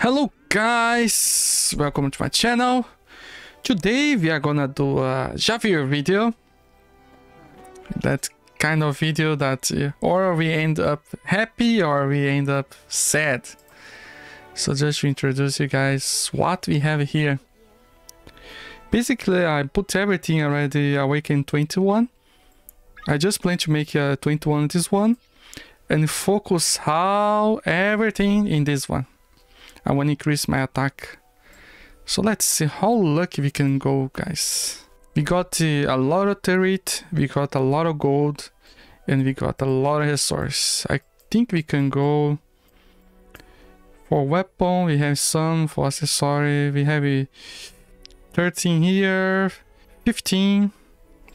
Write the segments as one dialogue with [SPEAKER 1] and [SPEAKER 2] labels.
[SPEAKER 1] Hello guys, welcome to my channel. Today we are gonna do a Javir video. That kind of video that uh, or we end up happy or we end up sad. So just to introduce you guys what we have here. Basically I put everything already Awaken 21. I just plan to make a 21 this one and focus how everything in this one. I want to increase my attack. So let's see how lucky we can go, guys. We got uh, a lot of territe, we got a lot of gold, and we got a lot of resources. I think we can go for weapon, we have some, for accessory, we have a 13 here, 15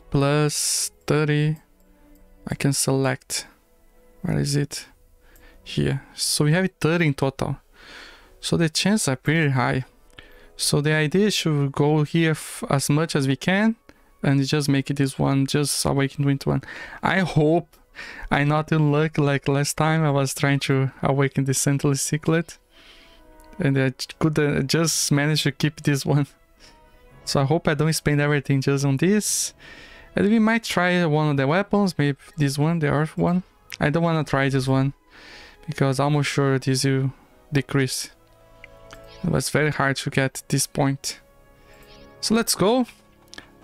[SPEAKER 1] plus 30. I can select. Where is it? Here. So we have 30 in total. So the chances are pretty high. So the idea is to go here as much as we can and just make it this one, just awaken 21. I hope I'm not in luck like last time I was trying to awaken the Sentinel Secret and I could uh, just manage to keep this one. So I hope I don't spend everything just on this. And we might try one of the weapons, maybe this one, the earth one. I don't want to try this one because I'm almost sure this will decrease. It was very hard to get this point. So let's go.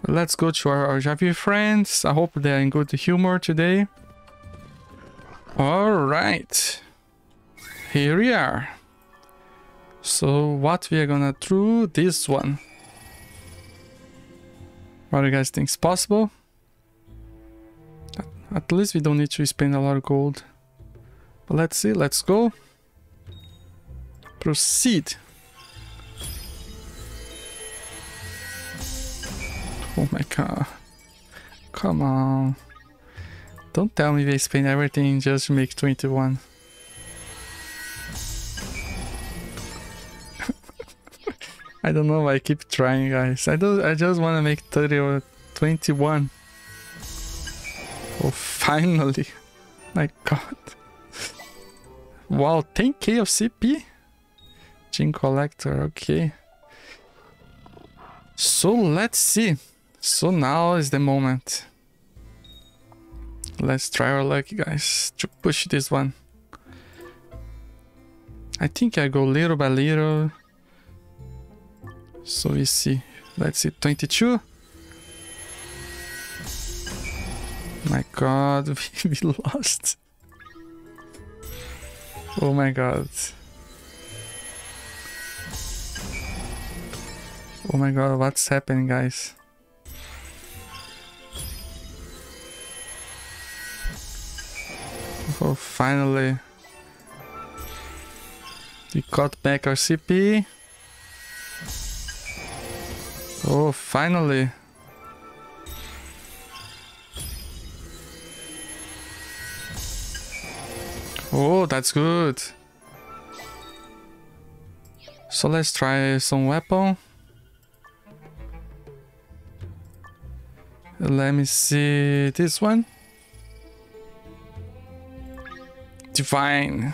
[SPEAKER 1] Let's go to our, Javir friends. I hope they're in good humor today. Alright. Here we are. So what we are gonna do this one. What do you guys think is possible? At, at least we don't need to spend a lot of gold. But let's see, let's go. Proceed. My god. Come on. Don't tell me they spend everything just to make 21. I don't know why I keep trying guys. I don't I just wanna make 30 or 21. Oh finally. My god. Wow, 10k of CP? Gene collector, okay. So let's see. So now is the moment. Let's try our luck, guys, to push this one. I think I go little by little. So we see. Let's see, 22. My god, we, we lost. Oh my god. Oh my god, what's happening, guys? Oh, finally. We got back our CP. Oh, finally. Oh, that's good. So let's try some weapon. Let me see this one. Divine.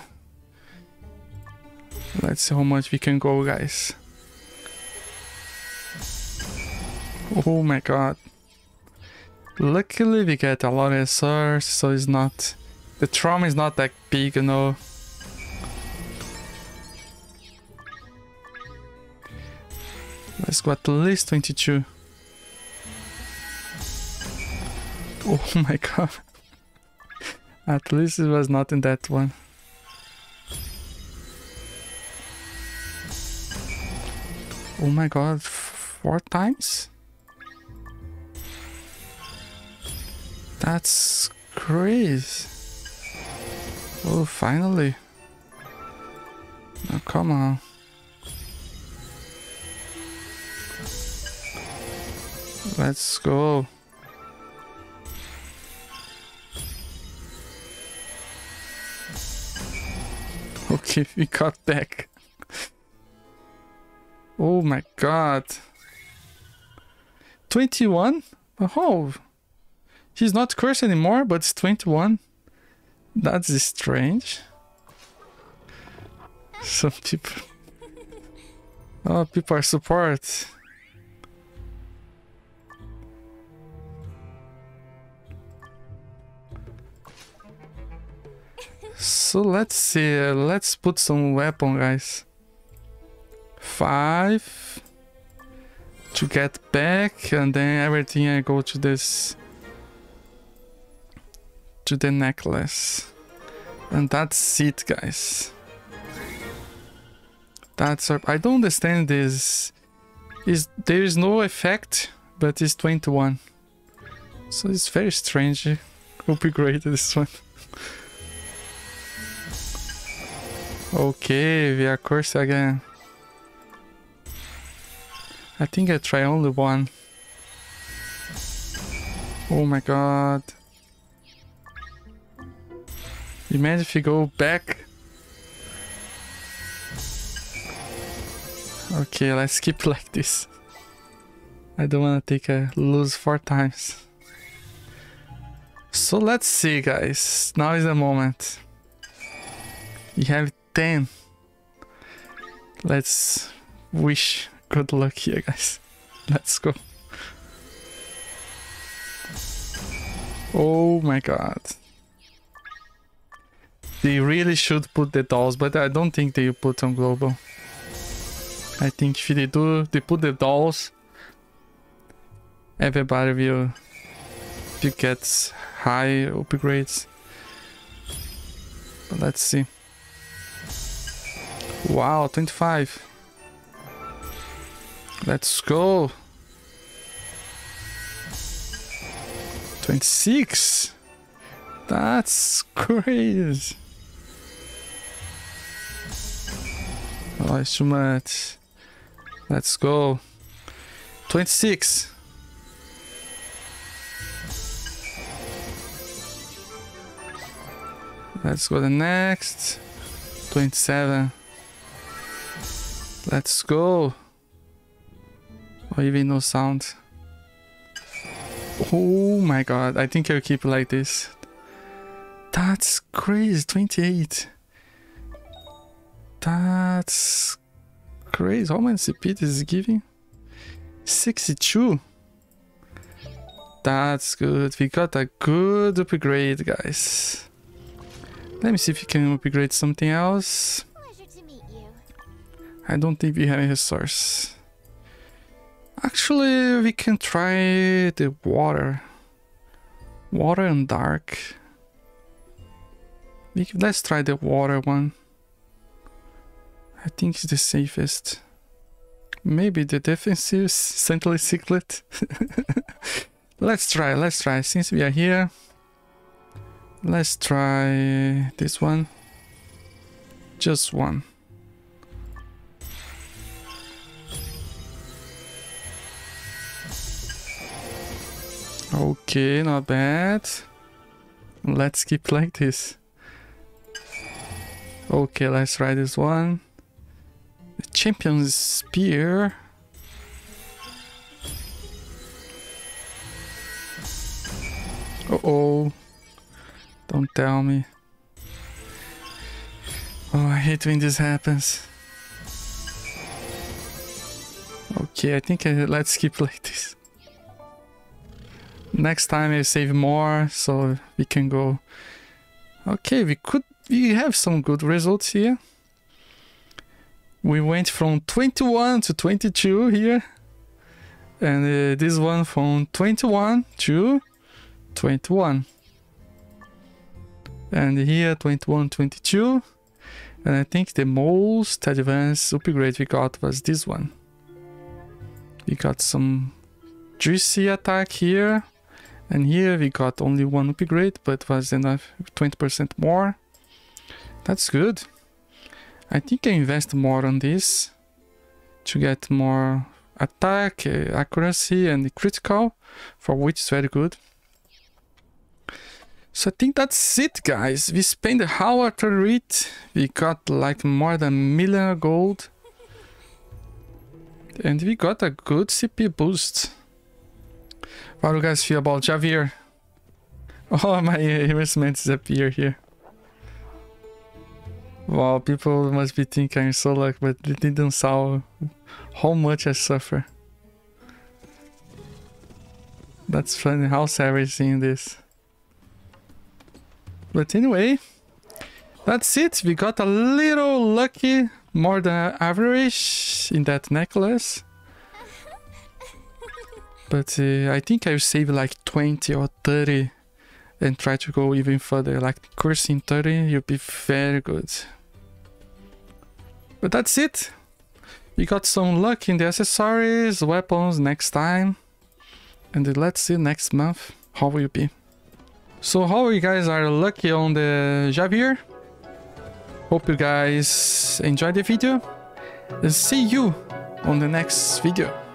[SPEAKER 1] Let's see how much we can go, guys. Oh my god. Luckily we get a lot of SRs, so it's not... The trauma is not that big, you know. Let's go at least 22. Oh my god. At least it was not in that one. Oh my god, four times? That's crazy. Oh, finally. Oh, come on. Let's go. Okay, we got back. oh my god. 21? Oh, he's not cursed anymore, but it's 21. That's strange. Some people... Oh, people are support. So let's see, let's put some weapon guys. Five to get back and then everything I go to this to the necklace. And that's it guys. That's I don't understand this. Is there is no effect but it's 21 so it's very strange. Upgrade this one okay we are cursed again I think I try only one. Oh my god. Imagine if you go back. Okay, let's skip like this. I don't want to take a lose four times. So let's see guys. Now is the moment. We have 10. Let's wish Good luck here, guys. Let's go. Oh my god. They really should put the dolls, but I don't think they put on global. I think if they do, they put the dolls, everybody will, will get high upgrades. But let's see. Wow, 25. Let's go. 26. That's crazy. Oh, it's too much. Let's go. 26. Let's go the next. 27. Let's go. Or even no sound. Oh my god, I think I'll keep like this. That's crazy, 28. That's crazy. How many CP this is giving? 62. That's good. We got a good upgrade, guys. Let me see if we can upgrade something else. I don't think we have a source. Actually, we can try the water. Water and dark. Can, let's try the water one. I think it's the safest. Maybe the defensive Century Secret. let's try, let's try. Since we are here, let's try this one. Just one. Okay, not bad. Let's keep like this. Okay, let's try this one. The champion's spear. Uh oh. Don't tell me. Oh, I hate when this happens. Okay, I think I, let's keep like this. Next time I save more, so we can go... Okay, we could... We have some good results here. We went from 21 to 22 here. And uh, this one from 21 to 21. And here 21, 22. And I think the most advanced upgrade we got was this one. We got some juicy attack here and here we got only one upgrade, but was enough 20% more. That's good. I think I invest more on this to get more attack, uh, accuracy and critical, for which is very good. So I think that's it guys. We spent a hour to read. We got like more than a million gold. And we got a good CP boost. How do you guys feel about Javir? Oh, my investments appear here. Wow, people must be thinking I'm so lucky, but they didn't saw how much I suffer. That's funny how savage seeing this. But anyway, that's it. We got a little lucky, more than average in that necklace. But uh, I think I'll save like 20 or 30 and try to go even further. Like cursing 30, you'll be very good. But that's it. We got some luck in the accessories, weapons next time. And let's see next month how will you be. So how you guys are lucky on the Javir. Hope you guys enjoyed the video. See you on the next video.